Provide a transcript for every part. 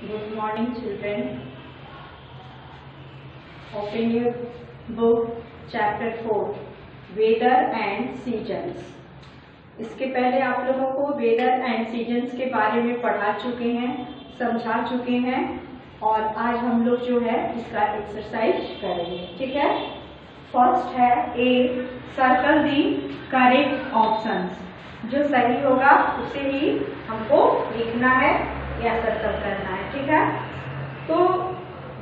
Good morning, children. Open your book, chapter 4, Weather and Seasons. इसके पहले आप लोगों को वेदर एंड सीजन्स के बारे में पढ़ा चुके हैं समझा चुके हैं और आज हम लोग जो है इसका एक्सरसाइज करेंगे ठीक है फ़र्स्ट है a circle the correct options जो सही होगा उसे ही हमको लिखना है या सर्कल करना है ठीक है? तो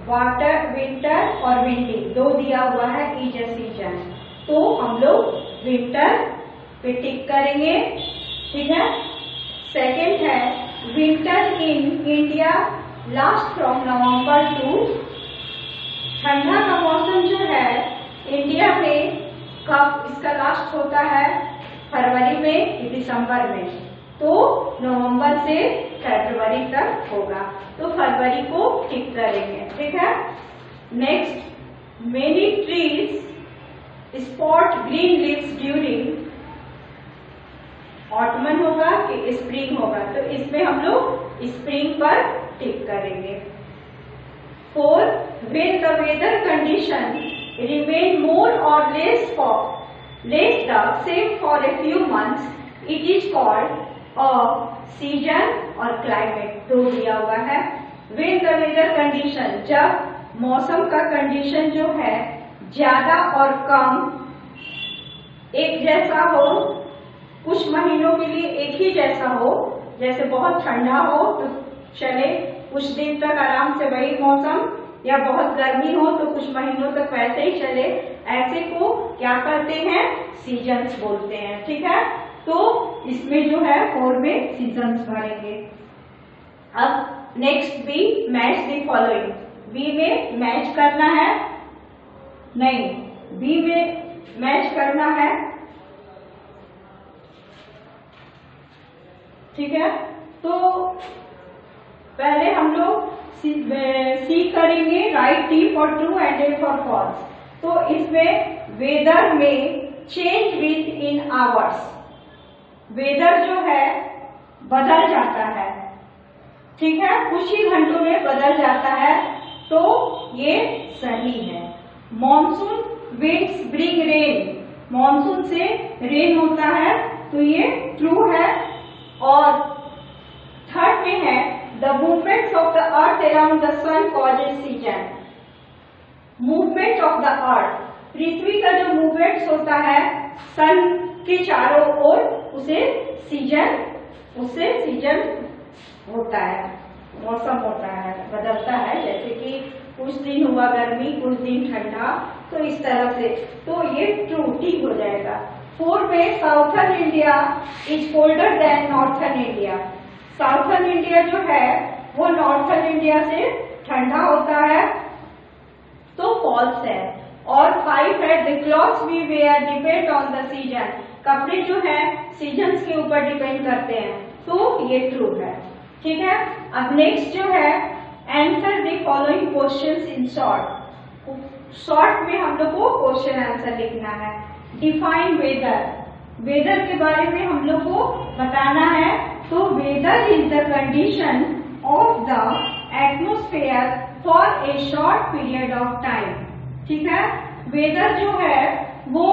वाटर विंटर और विंडी दो दिया हुआ है ईच ए सीज़न तो हम लोग विंटर पे टिक करेंगे, ठीक है? सेकेंड है winter in India last from November to ठंडा का मौसम जो है इंडिया में कब इसका लास्ट होता है? फरवरी में दिसंबर में. तो नवंबर से फरवरी तक होगा। तो फरवरी को टिक करेंगे, ठीक है? Next many trees spot green leaves during autumn होगा कि स्प्रिंग होगा। तो इसमें हम लोग स्प्रिंग पर टिक करेंगे। Four when the weather condition remain more और less less the same for a few months it is called a season और क्लाइमेट दो दिया हुआ है। वेन द वेदर कंडीशन जब मौसम का कंडीशन जो है, ज़्यादा और कम, एक जैसा हो, कुछ महीनों के लिए एक ही जैसा हो, जैसे बहुत ठंडा हो तो चले, कुछ दिन तक आराम से वही मौसम, या बहुत गर्मी हो तो कुछ महीनों तक वैसे ही चले। ऐसे को क्या करते हैं? सीजन्स बोलते हैं, ठीक है? तो इसमें जो है फोर में सीज़न भरेंगे। अब next B match the following B में मैच करना है? नहीं। बी में मैच करना है? ठीक है? तो पहले हम लोग सी, करेंगे right T for true and F for false तो इसमें वेदर में change within hours weather जो है, बदल जाता है। ठीक है? कुछ ही घंटों में बदल जाता है तो ये सही है। Monsoon winds bring rain monsoon से रेन होता है तो ये ट्रू है। और थर्ड में है the movement of the earth around the sun causes season movement of the earth पृथ्वी का जो मूवमेंट होता है, सन के चारों ओर, उसे सीज़न उससे सीज़न होता है। मौसम होता है, बदलता है। जैसे कि कुछ दिन हुआ गर्मी, कुछ दिन ठंडा तो इस तरह से। तो ये ट्रू ठीक हो जाएगा। फोर में southern India is colder than northern India southern India जो है, वो नॉर्थर्न इंडिया से ठंडा होता है तो फॉल्स है। और फाइव है the clothes we wear depend on the season कपड़े जो है सीज़न के ऊपर डिपेंड करते हैं। तो ये ट्रू है। ठीक है? अब नेक्स्ट जो है answer the following questions in short short में हम लोग को क्वेश्चन आंसर लिखना है। डिफाइन वेदर वेदर के बारे में हम लोग को बताना है। तो weather is the condition of the atmosphere for a short period of time ठीक है? वेदर जो है, वो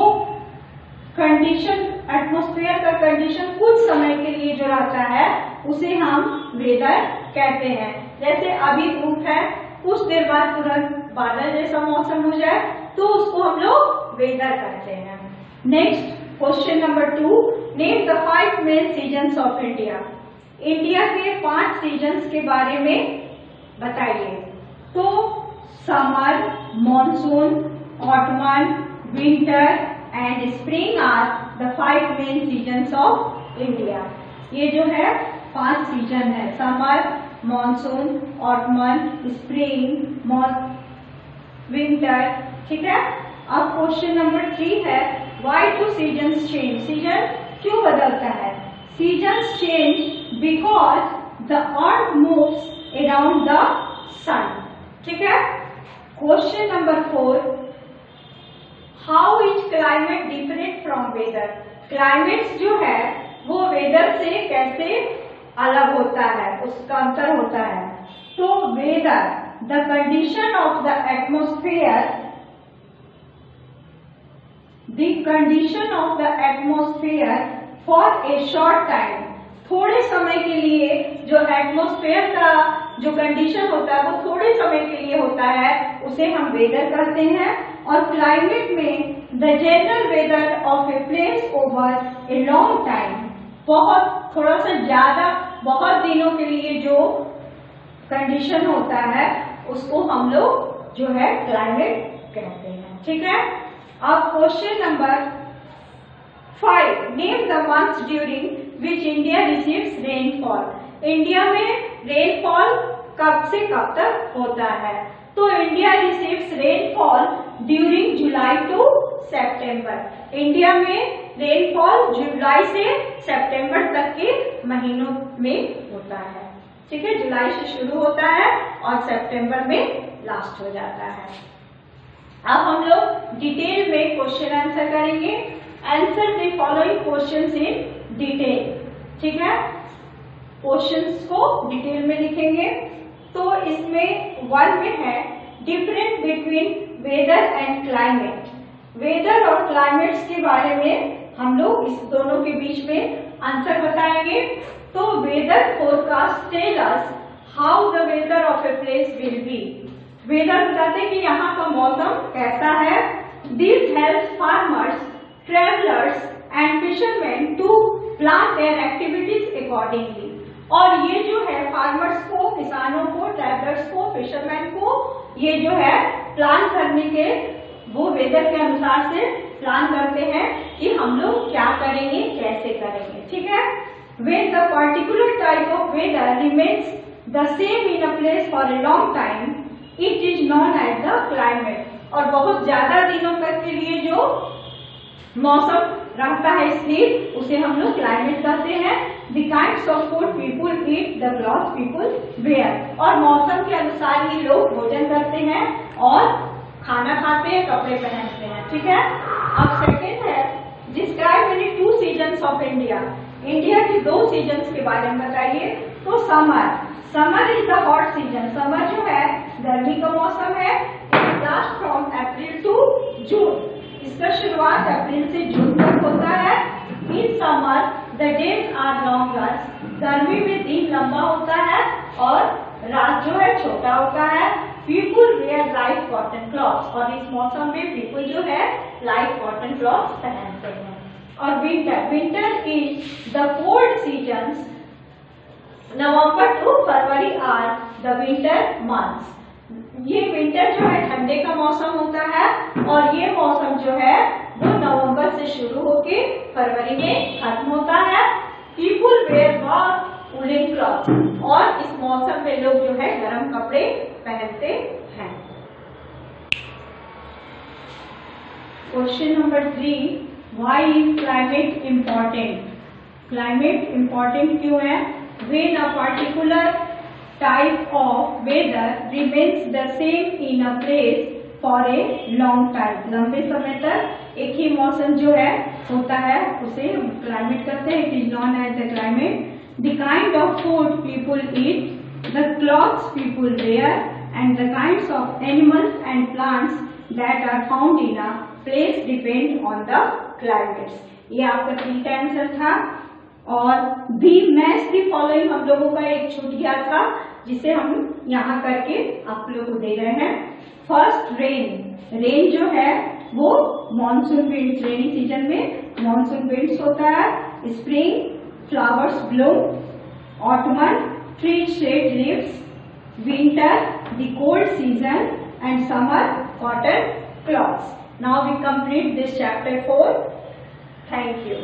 कंडीशन एटमोस्फेयर का कंडीशन कुछ समय के लिए जो रहता है, उसे हम वेदर कहते हैं। जैसे अभी धूप है, कुछ देर बाद तुरंत बादल जैसा मौसम हो जाए तो उसको हम लोग वेदर कहते हैं। Next question number two name the five main season of India India के पाँच सीज़न के बारे में बताइए। तो summer monsoon autumn winter and spring are the five main seasons of India ये जो है, पाँच सीज़न है। Summer monsoon autumn spring winter ठीक है? अब question number three is why to season change season क्यों बदलता है? Season change because the earth moves around the sun ठीक है? Question number four how is climate different from weather climate जो है, वो वेदर से कैसे अलग होता है? उसका अंतर होता है। तो weather the condition of the atmosphere the condition of the atmosphere for a short time थोड़े समय के लिए जो एटमोस्फेयर का जो कंडीशन होता है, वो थोड़े समय के लिए होता है, उसे हम वेदर कहते हैं। और क्लाइमेट में the general weather of a place over a long time बहुत, थोड़ा सा ज़्यादा, बहुत दिनों के लिए जो कंडीशन होता है, उसको हम लोग जो है क्लाइमेट कहते हैं। ठीक है? अब question number five name the months during which India receives rainfall India में रेनफॉल कब से कब तक होता है। तो India receives rainfall during July to September India में रेनफॉल जुलाई से सितंबर तक के महीनों में होता है। ठीक है जुलाई से शुरू होता है और सितंबर में लास्ट हो जाता है। अब हम लोग डिटेल में क्वेश्चन आंसर करेंगे। Answer the following questions in detail ठीक है? क्वेश्चंस को डिटेल में लिखेंगे। तो इसमें वन में है different between weather and climate weather और क्लाइमेट्स के बारे में हम लोग इस दोनों के बीच में आंसर बताएँगे। तो weather forecast tell us how the weather of a place will be weather बताते हैं कि यहाँ का मौसम कैसा है। This help farmers travellers and fisherman to plan their activities accordingly और ये जो है फार्मर्स को, किसानों को ट्रेवलर्स को फिशरमैन को, ये जो है प्लान करने के, वो वेदर के अनुसार से प्लान करते हैं कि हम लोग क्या करेंगे, कैसे करेंगे, ठीक है? When the particular type of weather remains the same in a place for a long time it is known as the climate और बहुत ज़्यादा दिनों तक के लिए जो मौसम रहता है इसलिए उसे हम लोग क्लाइमेट कहते हैं। The kind of food people eat the cloth people wear और मौसम के अनुसार ही लोग भोजन करते हैं और खाना खाते हैं, कपड़े पहनते हैं, ठीक है? अब सेकेंड है describe many two season of India India के दो सीज़न के बारे में बताइए। तो summer summer is the hot season summer जो है, गर्मी का मौसम है। Last from April to June इसका शुरुआत अप्रैल से जून तक summer the days are longer गर्मी में दिन लंबा होता है और रात जो है छोटा होता है। People wear light cotton cloth और इस मौसम में पीपुल जो है लाइट कॉटन क्लॉथ पहनते हैं। और winter winter is the cold season November to February are the winter months ये विंटर जो है ठंडे का मौसम होता है और ये मौसम जो है वो नवंबर से शुरू होके फरवरी में खत्म होता है। पीपुल वेयर वुलन क्लॉथ और इस मौसम में लोग जो है गर्म कपड़े पहनते हैं। Question number three why is climate important climate important क्यों है? When a particular type of weather remains the same in a place for a long time. लंबे समय तक एक ही मौसम जो है, होता है, उसे क्लाइमेट कहते हैं it is known as the climate the kind of food people eat the clothes people wear and the kinds of animals and plants that are found in a place depend on the climates ये आपका तीसरा answer था। और भी match the following हम लोगों का एक छूट गया था, जिसे हम यहाँ करके आप लोग को दे रहे हैं। फ़र्स्ट रेन रेन जो है, वो मॉनसून विंड्स रेनी सीज़न में मॉनसून विंड्स होता है। Spring flowers blow autumn tree shed leaves winter the cold season and summer cotton clothes now we complete this chapter four thank you